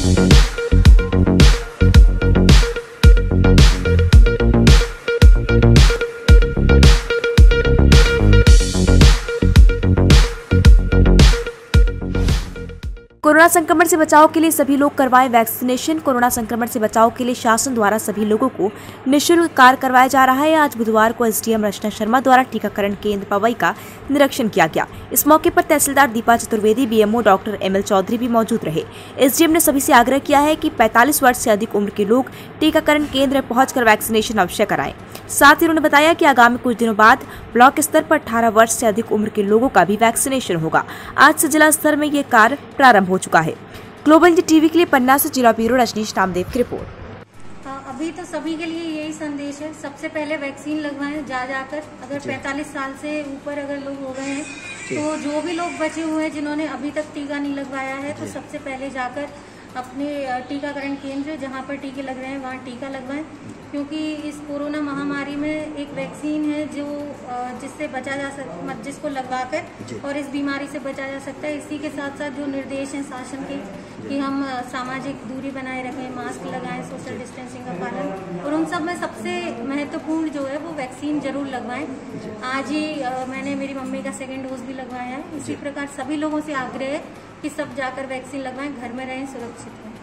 Thank corona संक्रमण से बचाव के लिए सभी लोग करवाएँ वैक्सीनेशन। कोरोना संक्रमण से बचाव के लिए शासन द्वारा सभी लोगों को निःशुल्क कार्य करवाया जा रहा है। आज बुधवार को एसडीएम रचना शर्मा द्वारा टीकाकरण केंद्र पवई का निरीक्षण किया गया। इस मौके पर तहसीलदार Deepa Chaturvedi, BMO doctor M L Chaudhary भी मौजूद रहे। एसडीएम ने सभी से आग्रह किया है कि पैंतालीस वर्ष से अधिक उम्र के लोग टीकाकरण केंद्र पहुंचकर वैक्सीनेशन अवश्य कराएँ। साथ ही उन्होंने बताया कि आगामी कुछ दिनों बाद ब्लॉक स्तर पर 18 वर्ष से अधिक उम्र के लोगों का भी वैक्सीनेशन होगा। आज से जिला स्तर में ये कार्य प्रारंभ हो चुका है। ग्लोबल इंडिया टीवी के लिए पन्ना से जिला ब्यूरो रजनीश नामदेव की रिपोर्ट। अभी तो सभी के लिए यही संदेश है सबसे पहले वैक्सीन लगवाएँ जा जाकर। अगर 45 साल से ऊपर अगर लोग हो गए हैं तो जो भी लोग बचे हुए हैं जिन्होंने अभी तक टीका नहीं लगवाया है तो सबसे पहले जाकर अपने टीकाकरण केंद्र जहाँ पर टीके लग रहे हैं वहाँ टीका लगवाएँ। क्योंकि इस कोरोना महामारी में एक वैक्सीन है जो जिससे बचा जा सकता जिसको लगवा कर और इस बीमारी से बचा जा सकता है। इसी के साथ साथ जो निर्देश हैं शासन के कि हम सामाजिक दूरी बनाए रखें मास्क लगाएँ सोशल डिस्टेंसिंग का पालन और उन सब में सबसे महत्वपूर्ण जो है वो वैक्सीन ज़रूर लगवाएँ। आज ही मैंने मेरी मम्मी का सेकेंड डोज भी लगवाया है। इसी प्रकार सभी लोगों से आग्रह है कि सब जाकर वैक्सीन लगवाएँ घर में रहें सुरक्षित रहें।